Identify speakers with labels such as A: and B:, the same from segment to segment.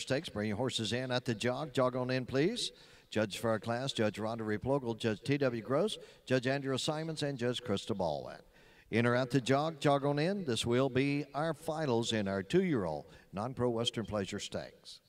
A: Stakes. Bring your horses in at the jog. Jog on in, please. Judge for our class, Judge Rhonda Replogle, Judge T.W. Gross, Judge Andrew Simons, and Judge Krista Baldwin. In or out the jog, jog on in. This will be our finals in our two-year-old non-pro Western Pleasure Stakes.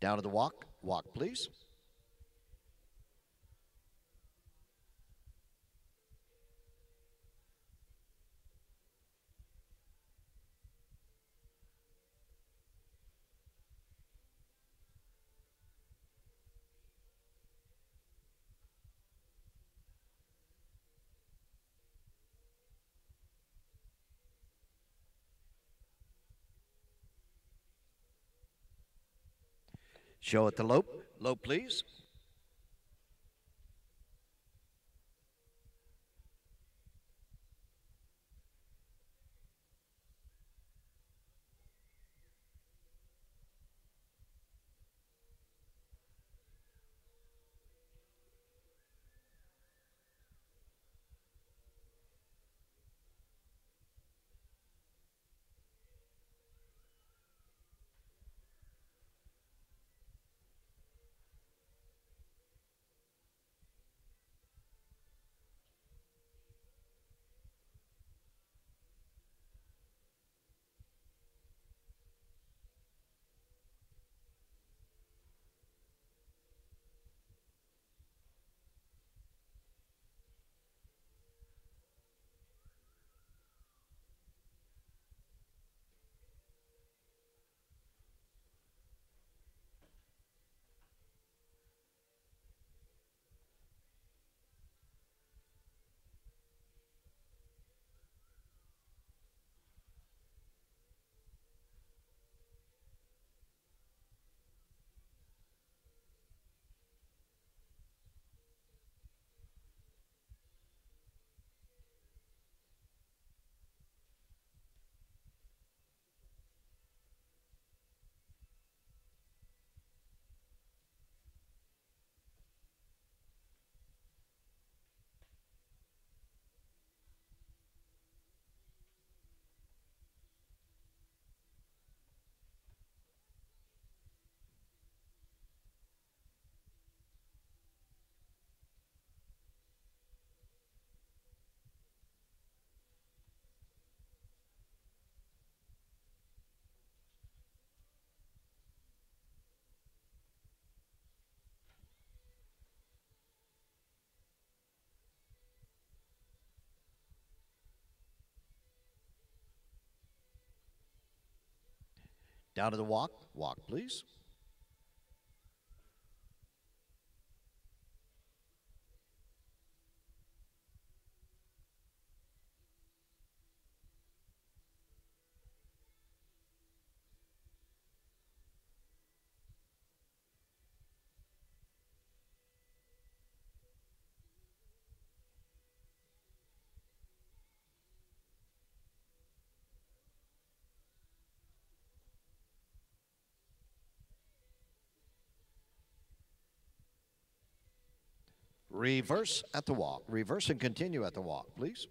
A: Down to the walk. Walk, please. Show at the lope. Lope, please. Down to the walk. Walk, please. Reverse at the walk. Reverse and continue at the walk, please.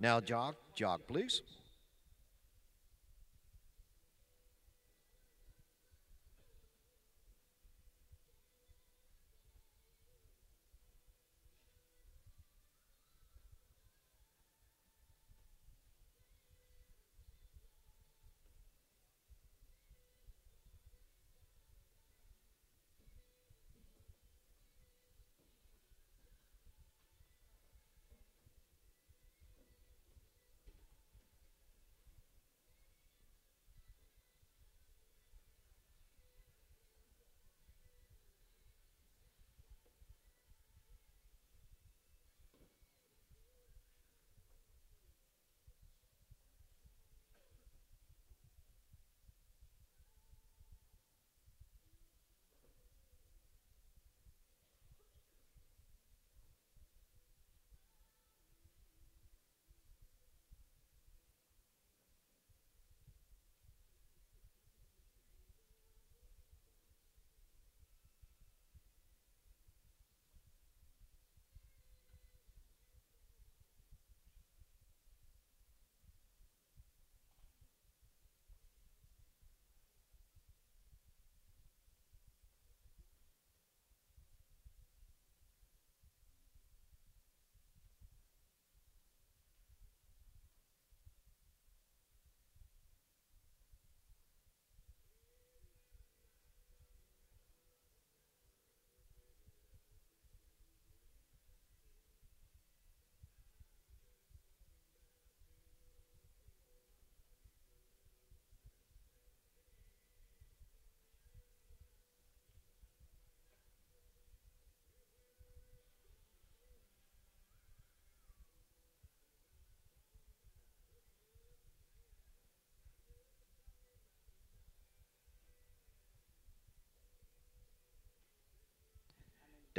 A: Now jog, jog, please.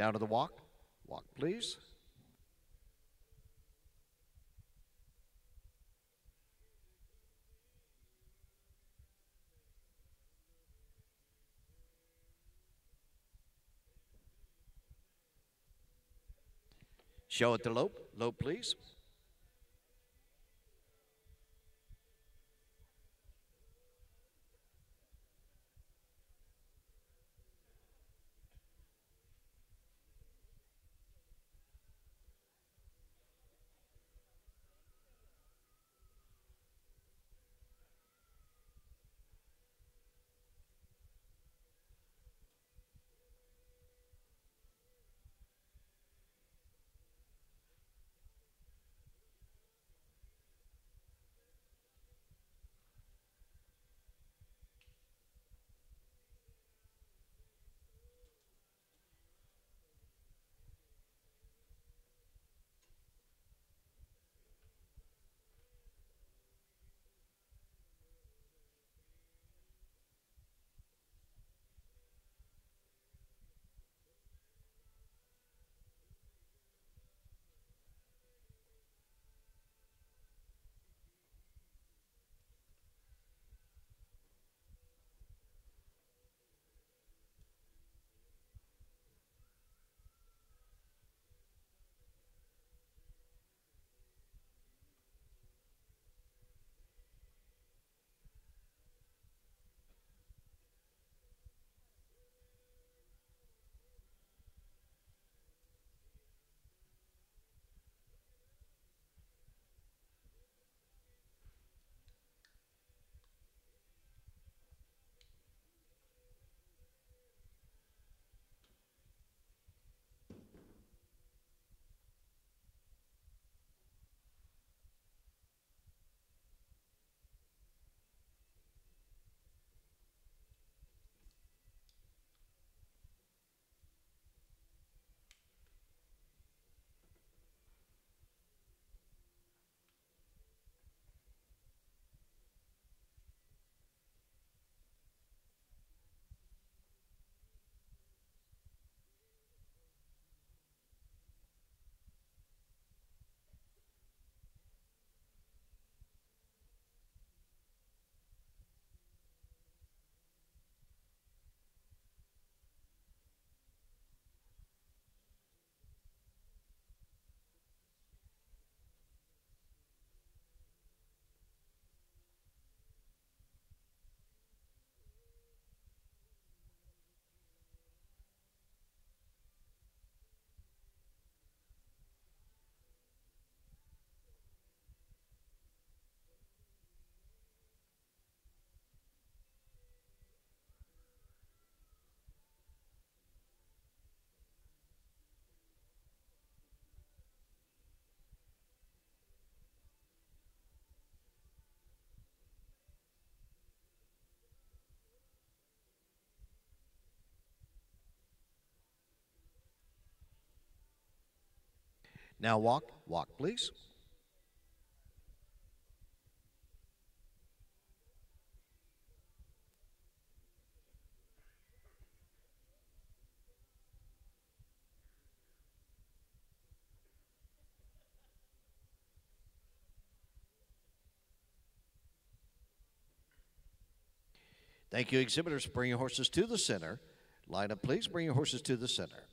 A: Down to the walk. Walk, please. Show at the lope. Lope, please. Now walk, walk, please. Thank you, exhibitors. Bring your horses to the center. Line up, please. Bring your horses to the center.